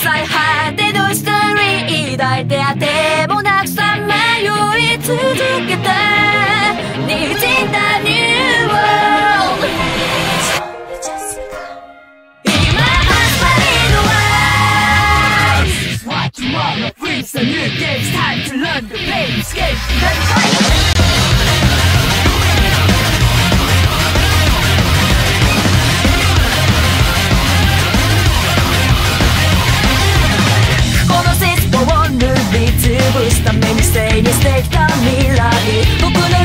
最果てのストーリー抱いてあてもなくさまよい続けた滲んだニューワールド今始まりの life What you wanna free some new games Time to learn the play escape Let's fight つぶすために整理してきた未来僕の